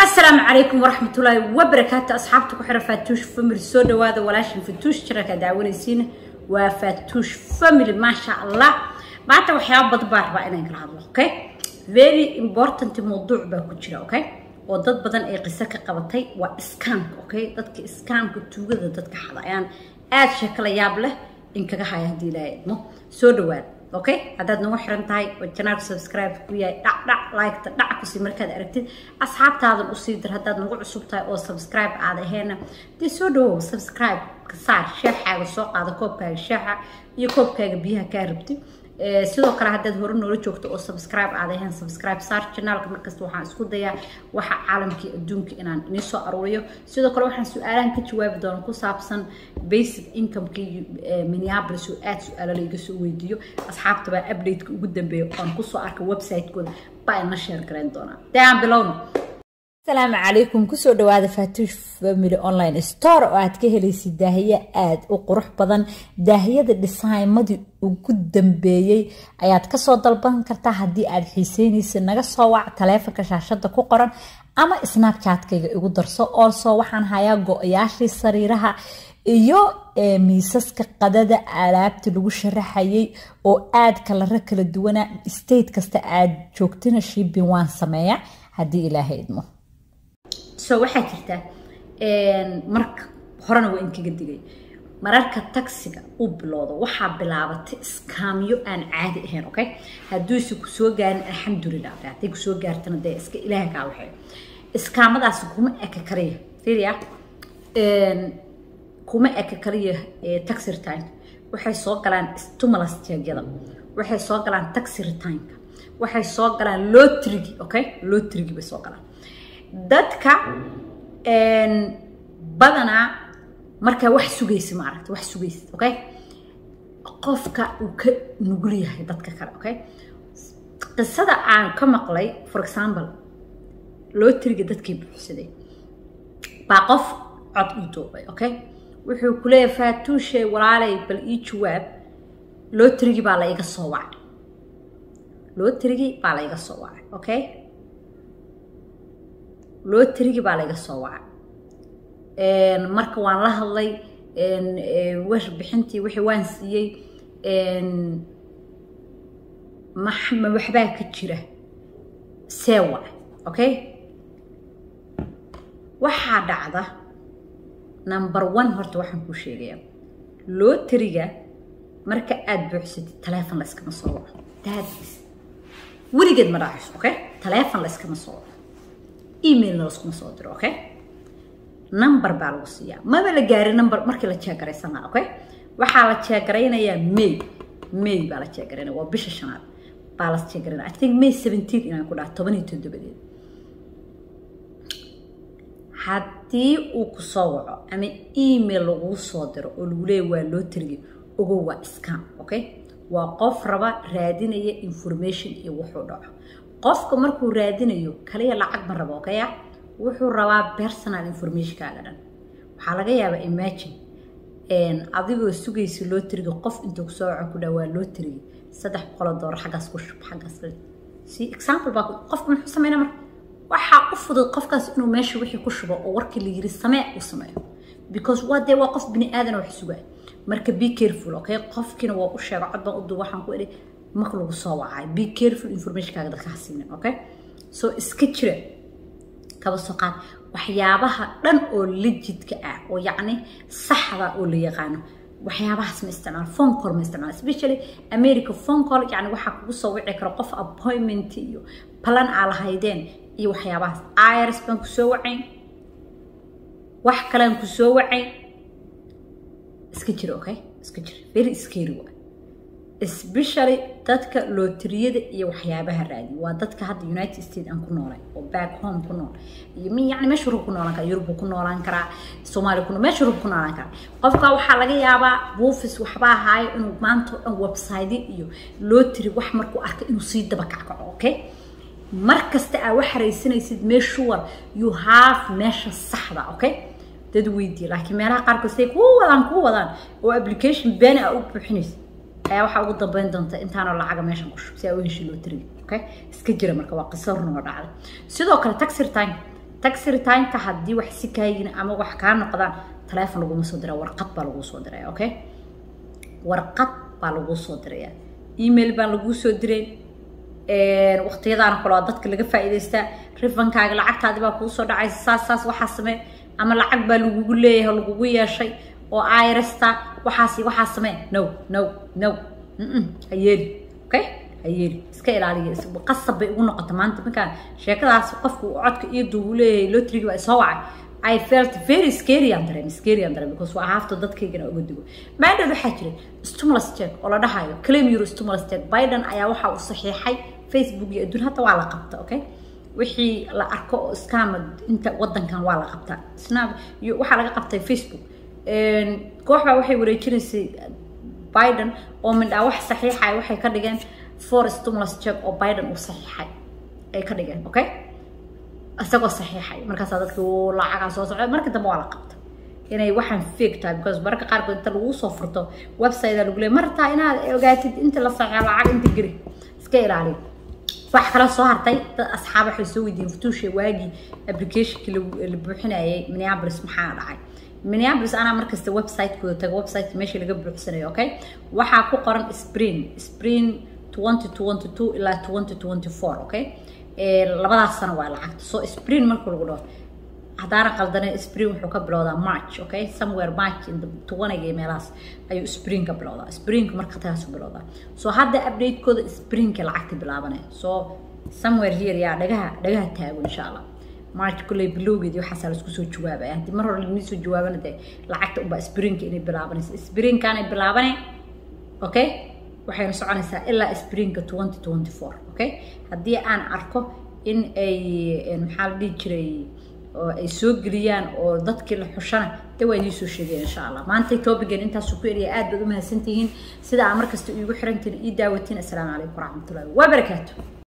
السلام عليكم ورحمة الله وبركاته أصحابتك وحرة فاتوش فاميلي سودا وهذا ولاشن فاتوش شركة داونيسين وفاتوش فاميلي ما شاء الله بعد وحياة بدبار بقى إنا نقول هذا أوكي very important موضوع باكو أوكي ودad badan ay qiso ka qabatay waa iskaamka okay dadka iskaamka tuugada dadka xadayaan aad sheeko la yaab leh in kaga haya okay haddaad nagu xiran tahay oo janaalka subscribe ku yahay dhac dhac liketa dhac ku sii markaad aragtid. Asxaabtaadan u sii dir haddaad nagu cusub tahay oo subscribe aad aheena dee soo dhawow subscribe ka saar sheexaaga soo qaada koobkaaga sheexa iyo koobkaaga biyaha kaa rabtid sidoo kale haddaad hore noola joogto oo subscribe aad ahayn subscribe saar janaalka markasta waxaan isku dayaa waxa caalamkii adduunka inaan inii soo aruuriyo. Sidoo kale waxaan su'aalahan ka jawaabi doona ku saabsan basic incomekii minneapolis oo aad su'aalo layga soo weydiiyo. Asxaabta baa updateka ugu dambeeya oon ku soo arkay website-kooda. Baa ina share garayn doonaa. Dee aan bilowno asalaamu calaykum ku soo dhawaada faatuush family online store oo aad ka helaysid daahiye aada u qurux badan. Daahiyada dhisaymadii ugu dambeeyey ayaad ka soo dalban kartaa haddii aad xiiseynaysa naga soo wac taleefonka shaashada ku qoran ama snapchatkayga igu darso. Also waxaan hayaa go-yaashii sariiraha iyo miisaska qadada alaabta lagu sharaxayay oo aad kalaro kala duwana state kasta aad joogtina shipping waan sameeya haddii ilaahay idmo so waxaa jirta marka horena waa inkaga digay. Mararka taxiga u bilowdo waxaa bilaabatay iskaamyo aan caadi ahayn okay? Hadduuse ku soo gaarin alxamdulilah hadday ku soo gaartana dee iska ilaaha kaa waxay. Iskaamadaasi kuma eka kaliya fiiriya? Kuma eka kaliya taxi retime waxay soo galaan stimulus jeegyada. Waxay soo galaan taxi retimeka waxay soo galaan lotrigi okay? Lotrigi bay soo galaan dadka badanaa markaa wax sugaysa maaragta wax sugaysa okay? Qofka uu ka nugul yahay dadka kale okay? Qisada aan ka maqlay for example lootriga dadkii buuxsaday baa qof cod u duubay okay? Wuxuu ku leeyahay faatuushe walaalay bal ii jawaab lootrigii baa la iga soo wacay. Lootrigii baa la iga soo wacay okay lootrigii baa layga soo wacay. Marka waan la hadlay warbixintii wixii waan siiyey ma waxbaa ka jira. See waay okay? Waxaa dhacda number one horta waxaan kuu sheegayaa lootriga marka aada buuxsatid taleefon la iskama soo waco daadis weligeed ma dhacayso okay? Taleefon la iskama soo waco emailna laskuma soo diro okay number baa lagu siiyaa maba la gaari number markii la jeegaraysanaa okay waxaa la jeegaraynayaa may may baa la jeegaraynaya waa bisha shanaad baa la jeegaraynaya i think may seventeen inaan ku dhaha toban iyo toddobadeed haddii uu ku soo waco ama email laguu soo diro oo lagu leeya waa loo tirigay ogow waa scam okay waa qof raba raadinaya information iyo wuxuu dhaco qofka markuu raadinayo kaliya lacag ma rabo okaya wuxuu rabaa personal informationkaaga dhan. Waxaa laga yaabaa imagine adigoo sugaysa loo tiriga qof intuu ku soo waco ku dhaa waa loo tirigay saddex boqoloo doolar xaggaas ku shub xaggaas si example baa qofka muxuu sameynaa marka waxaa u fudud qofkaas inuu meesha wixii ku shubo oo warkii la yiri samee uu sameeyo. Because waa dee waa qof bini aadan wax sugaa. Marka be careful okay? Qofkiina waa u sheega cod baan u waxaan ku idhi marka lagu soo wacay be careful informationkaaga dadka hasiinin okay so iska jira kaba soo qaad waxyaabaha dhan oo legidka ah oo yacni saxda oo la yaqaano waxyaabahaas ma isticmaal phone call ma isticmaal especially america phone call yacni waxaa kugu soo wici kara qof appointment iyo plan aa lahaydeen iyo waxyaabahaas irs baan ku soo wacayn wax kalean ku soo wacayn iska jira okay iska jira. Very scary. waa especially dadka lootriyada iyo waxyaabaha raadi waa dadka hadda united states aan ku noolay oo back home ku nool. Yani meesha rub ku noolaan kara yurub ku noolaan karaa soomaaliya ku meesha rub ku noolaan karaa. Qofka waxaa laga yaabaa buufis waxbaa haayo inuu maanta oo dhan website iyo lootri wax markuu arkay inuu sii daba kackaco okay? Mar kasta aa wax haraysanaysid mee sure you have meesha saxda okay? Dad weydiiya laakiin meelaha qaarkood say kuu wadaan kuu wadaan oo application been aa u buuxinaysa ayaa waxaa ugu dambeyn doonta intaanoo lacaga meeshan ku shub aa u heshii loo tiriyo okay? Iska jira marka waa qiso run oo dhacday. Sidoo kale taxi time taxi retineka haddii wax si kaayigin ama wax kaa noqdaan taleefon laguma soo diraa warqad baa laguu soo diraya okay? Warqad baa laguu soo diraya email baan laguu soo diray waqtiyadaana kale waa dadka laga faa'iidaystaa rifankaaga lacagtaadi baa kuu soo dhacaysa saas saas waxaa samee. Ama lacag baa lagugu leeyahay lagugu yeeshay oo ayrasta waxaasi waxaa samee. No no no. Ha yeeli. Okay? Ha yeeli. Iska ilaaliya qasab bay ugu noqota maanta. Markaa sheekadaas qofku codka iyo duubu leeyahay lotrigi baa soo wacay. I felt very scary aan dareem scary aan dareem because waa haafto dadkaygana uga digo Biden waxaa jiray stimulus check oo la dhahayo. Claim euro stimulus check. Biden ayaa waxa uu saxiixay Facebook iyo adduun hadda waa la qabta okay? Wixii la arko oo scam inta wadankan waa la qabtaa snap iyo waxaa laga qabtay Facebook koox baa waxay wareejinaysay Biden oo mindhaa wax saxiixay waxay ka dhigeen for stimulus check oo Biden uu saxiixay ay ka dhigeen okay? Isagoo saxiixay. Markaasaa dadka lacagaa soo socda marka dambe waa la qabta inay waxaan fake tahay because mararka qaarkood inta lagu soo furto website lagu leeyahay. Martaa inaad ogaatid inta la saxiixa lacag inta geli iska ilaali wax kale soo hartay dad asxaab waxay soo weydiiyeen futuusha waagii applicationki la buuxinayay minneapolis maxaa dhacay? Minneapolis anaa markasta website-kooda tago website meesha laga buuxsanayo okay? Waxaa ku qoran spring spring 2022 ilaa 2024 okay? Labadaas sano waa lacagta. So spring marka lagu dhaho haddaana qaldane spring wuxuu ka bilowdaa march okay? Somewhere march iyo meelahaas ayuu spring ka bilowdaa spring marka bilowdaa so hadda update-kooda springka lacagta bilaabanaya so somewhere here yaa dhagaha dhagaha taago insha allah march kulley bilowgeedii waxaasaa la isku soo jawaabaya haddii mar hore lagnii soo jawaabana dee lacagta unbaa springka inay bilaabanaysa. Springkaanay bilaabane okay? Waxayna soconaysaa ilaa springa 2024 okay? Haddii aan arko in ay maxaa la dhihi jiray oo ay soo geliyaan oo dadkii la xushana de waa inii soo sheegaya insha allah maanta topigan intaasuu ku eriya aad baad u mahadsantihiin. Sida aa markasta iigu xirantiin ii daawatiin. Assalaamu calaykum waraxmatullahi wabarakaatu